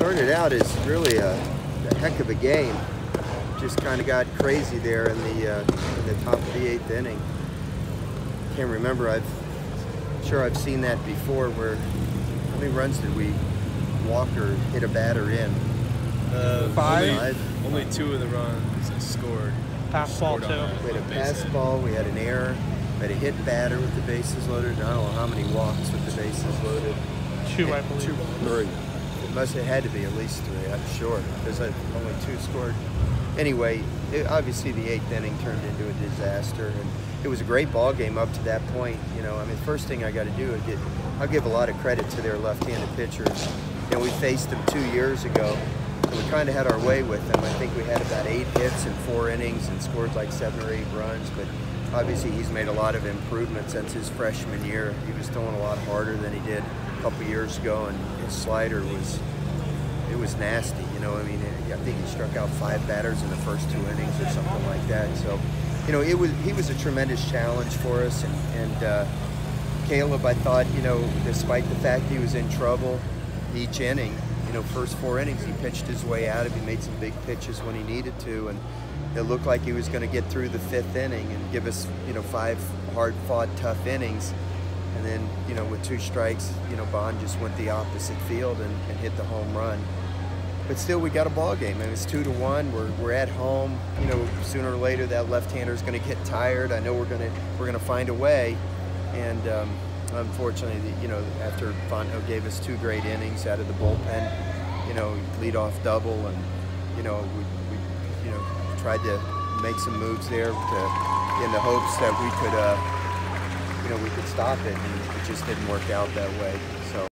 started out as really a, a heck of a game. Just kind of got crazy there in the uh, in the top of the eighth inning. Can't remember. I've sure I've seen that before. Where how many runs did we walk or hit a batter in? Uh, Five. Five. Only, only two of the runs scored. Pass Scored ball, too. We had a pass hit. ball. We had an error. We had a hit batter with the bases loaded. I don't know how many walks with the bases loaded. Two, I believe. Two, three. It must have had to be at least three, I'm sure, because only two scored. Anyway, it, obviously the eighth inning turned into a disaster, and it was a great ball game up to that point. You know, I mean, first thing I got to do is get. I'll give a lot of credit to their left-handed pitchers. You know, we faced them two years ago, and we kind of had our way with them. I think we had about eight hits in four innings and scored like seven or eight runs, but obviously he's made a lot of improvement since his freshman year. He was throwing a lot harder than he did a couple years ago, and his slider was it was nasty. You know, I mean, I think he struck out five batters in the first two innings or something like that. So, you know, it was he was a tremendous challenge for us, and, and uh, Caleb, I thought, you know, despite the fact he was in trouble each inning, you know, first four innings he pitched his way out of. He made some big pitches when he needed to, and it looked like he was going to get through the fifth inning and give us, you know, five hard-fought, tough innings. And then, you know, with two strikes, you know, Bond just went the opposite field and, and hit the home run. But still, we got a ball game. and It's two to one. We're, we're at home. You know, sooner or later that left-hander is going to get tired. I know we're going to we're going to find a way. And um, unfortunately, you know, after Fontenot gave us two great innings out of the bullpen, you know, lead off double, and you know, we, we you know tried to make some moves there to, in the hopes that we could, uh, stop it, and it just didn't work out that way. So.